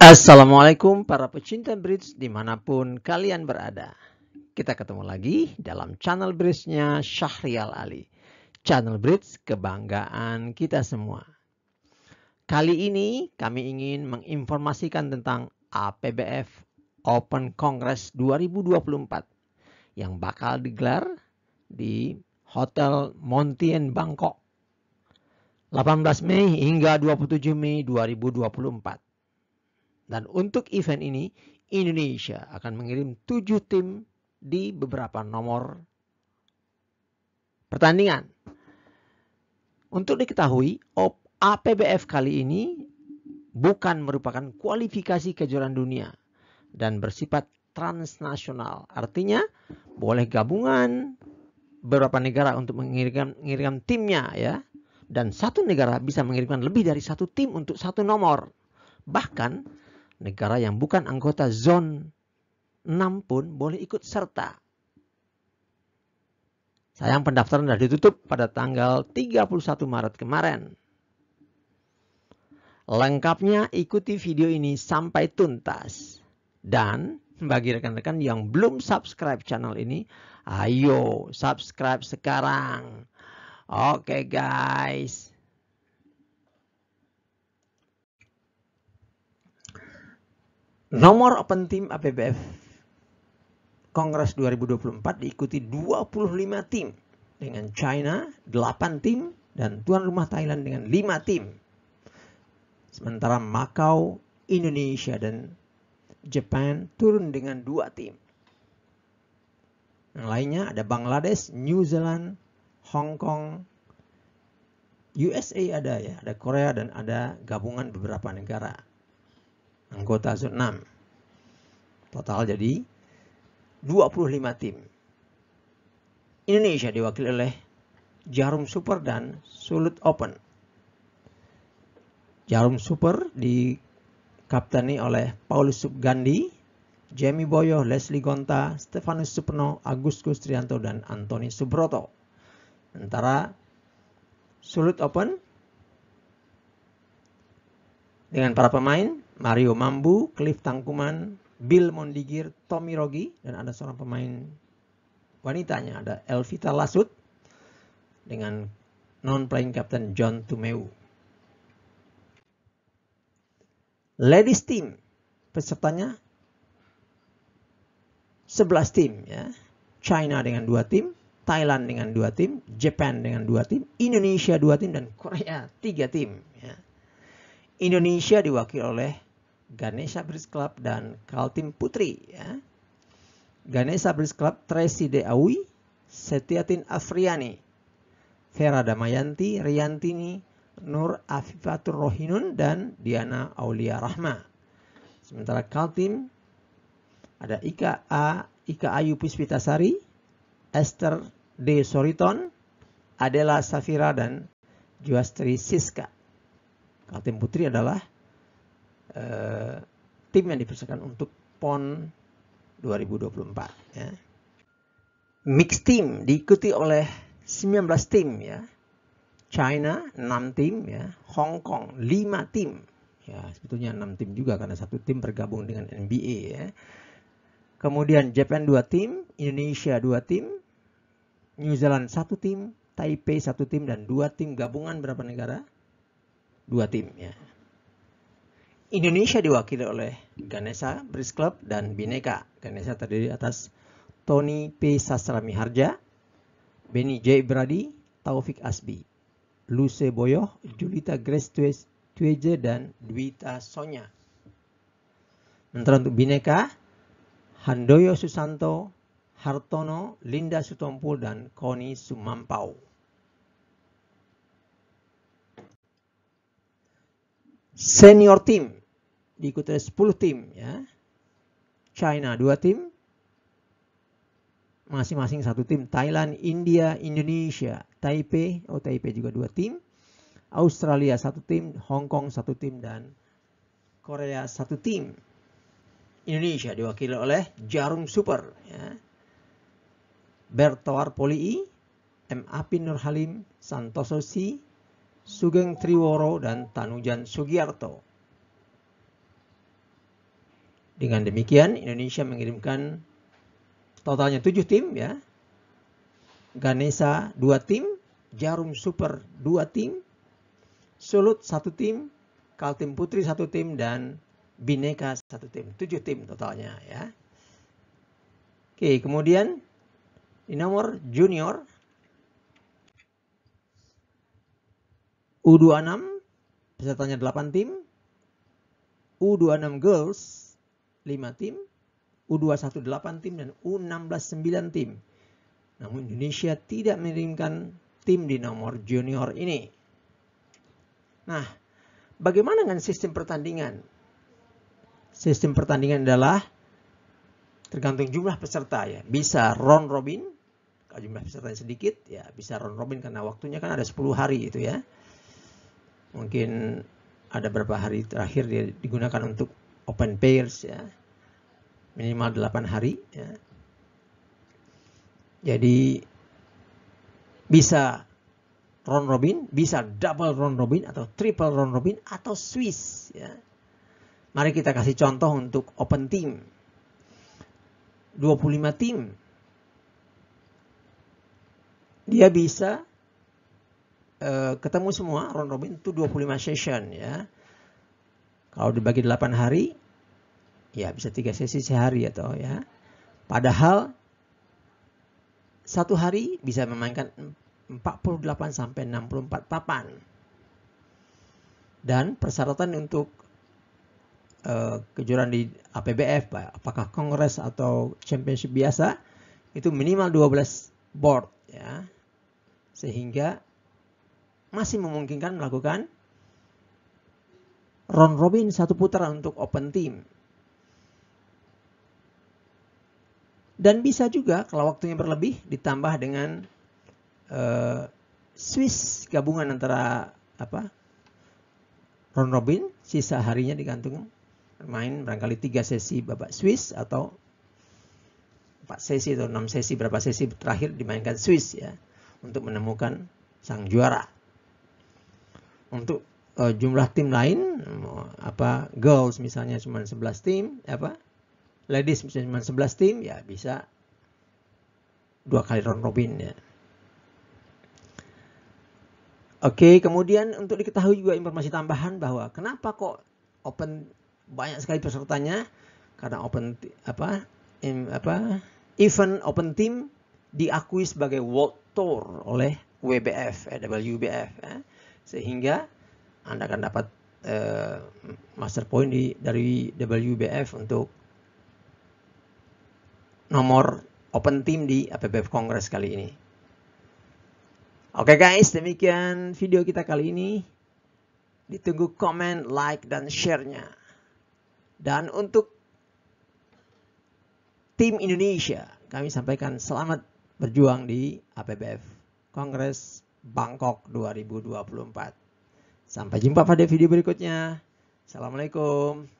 Assalamualaikum para pecinta bridge di mana pun kalian berada. Kita ketemu lagi dalam channel bridge-nya Syahrial Ali. Channel bridge kebanggaan kita semua. Kali ini kami ingin menginformasikan tentang APBF Open Congress 2024 yang bakal digelar di Hotel Montien Bangkok 18 Mei hingga 27 Mei 2024. Dan untuk event ini, Indonesia akan mengirim 7 tim di beberapa nomor pertandingan. Untuk diketahui, APBF kali ini bukan merupakan kualifikasi kejuaraan dunia dan bersifat transnasional. Artinya, boleh gabungan beberapa negara untuk mengirimkan, mengirimkan timnya ya. Dan satu negara bisa mengirimkan lebih dari satu tim untuk satu nomor. Bahkan negara yang bukan anggota zon 6 pun boleh ikut serta. Sayang pendaftaran sudah ditutup pada tanggal 31 Maret kemarin. Lengkapnya ikuti video ini sampai tuntas. Dan bagi rekan-rekan yang belum subscribe channel ini, ayo subscribe sekarang. Oke guys. Nomor open team APBF Kongres 2024 diikuti 25 tim dengan China 8 tim dan tuan rumah Thailand dengan 5 tim. Sementara Macau, Indonesia dan Jepang turun dengan 2 tim. Yang lainnya ada Bangladesh, New Zealand, Hong Kong, USA ada ya, ada Korea dan ada gabungan beberapa negara anggota zona 6. Total jadi 25 tim. Indonesia diwakili oleh Jarum Super dan Sulut Open. Jarum Super dikapteni oleh Paulus Subgandi, Jamie Boyo, Leslie Gonta, Stefanus Supeno, Agustus Trianto, dan Antoni Subroto. Sementara Sulut Open dengan para pemain Mario Mambu, Cliff Tangkuman, Bill Mondigir, Tommy Rogi, dan ada seorang pemain wanitanya, ada Elvita Lasut, dengan non-playing captain John Tumeu. Ladies team, pesertanya 11 tim ya. China dengan dua tim, Thailand dengan dua tim, Japan dengan dua tim, Indonesia dua tim, dan Korea tiga tim. Ya. Indonesia diwakili oleh Ganesha Bridge Club dan Kaltim Putri ya. Ganesha Bridge Club Tracy De Awi, Setiatin Afriani, Vera Damayanti, Riantini, Nur Afifatur Rohinun dan Diana Aulia Rahma. Sementara Kaltim ada Ika A, Ika Ayu Puspitasari, Esther D. Soriton, Adela Safira dan Juastri Siska. Kaltim Putri adalah uh, tim yang dipersiapkan untuk PON 2024 ya. Mix team diikuti oleh 19 tim ya. China 6 tim ya, Hong Kong 5 tim. Ya, sebetulnya 6 tim juga karena satu tim bergabung dengan NBA ya. Kemudian Japan 2 tim, Indonesia 2 tim, New Zealand 1 tim, Taipei 1 tim dan 2 tim gabungan berapa negara? 2 tim ya. Indonesia diwakili oleh Ganesha Bridge Club dan Bineka. Ganesha terdiri atas Tony P. Sastra Miharja, Benny J. Brady, Taufik Asbi, Luce Boyoh, Julita Grace Tueje, dan Dwita Sonya. Sementara untuk Bineka, Handoyo Susanto, Hartono, Linda Sutompul, dan Koni Sumampau. Senior Team diikuti oleh 10 tim ya. China 2 tim. Masing-masing satu tim. Thailand, India, Indonesia, Taipei, oh Taipei juga dua tim. Australia satu tim, Hong Kong satu tim dan Korea satu tim. Indonesia diwakili oleh Jarum Super ya. Bertoar Polii, M. Apin Nurhalim, Santoso Si, Sugeng Triworo dan Tanujan Sugiarto. Dengan demikian Indonesia mengirimkan totalnya 7 tim ya. Ganesa 2 tim, Jarum Super 2 tim, Sulut 1 tim, Kaltim Putri 1 tim dan Bineka 1 tim. 7 tim totalnya ya. Oke, kemudian di nomor junior U26 pesertanya 8 tim, U26 girls 5 tim, U21 8 tim dan U16 9 tim. Namun Indonesia tidak mengirimkan tim di nomor junior ini. Nah, bagaimana dengan sistem pertandingan? Sistem pertandingan adalah tergantung jumlah peserta ya. Bisa round robin, kalau jumlah pesertanya sedikit ya bisa round robin karena waktunya kan ada 10 hari itu ya. Mungkin ada beberapa hari terakhir dia digunakan untuk open pairs ya. Minimal 8 hari ya. Jadi bisa round robin, bisa double round robin atau triple round robin atau Swiss ya. Mari kita kasih contoh untuk open team. 25 tim. Dia bisa uh, ketemu semua round robin itu 25 session ya. Kalau dibagi 8 hari ya bisa 3 sesi sehari atau ya. Padahal satu hari bisa memainkan 48 sampai 64 papan. Dan persyaratan untuk uh, kejuaraan di APBF, apakah kongres atau championship biasa, itu minimal 12 board ya. Sehingga masih memungkinkan melakukan round robin satu putaran untuk open team. Dan bisa juga kalau waktunya berlebih ditambah dengan uh, Swiss gabungan antara apa round robin sisa harinya digantung main barangkali tiga sesi babak Swiss atau empat sesi atau enam sesi berapa sesi terakhir dimainkan Swiss ya untuk menemukan sang juara. Untuk uh, jumlah tim lain apa girls misalnya cuma 11 tim apa ladies misalnya cuma 11 tim ya bisa dua kali round robin ya. Oke, kemudian untuk diketahui juga informasi tambahan bahwa kenapa kok open banyak sekali pesertanya karena open apa im, apa event open team diakui sebagai world tour oleh WBF, eh, WBF, eh. sehingga anda akan dapat eh, master point di dari WBF untuk nomor open team di APBF Congress kali ini. Oke guys, demikian video kita kali ini. Ditunggu komen, like, dan share-nya. Dan untuk tim Indonesia, kami sampaikan selamat berjuang di APBF Kongres Bangkok 2024. Sampai jumpa pada video berikutnya. Assalamualaikum.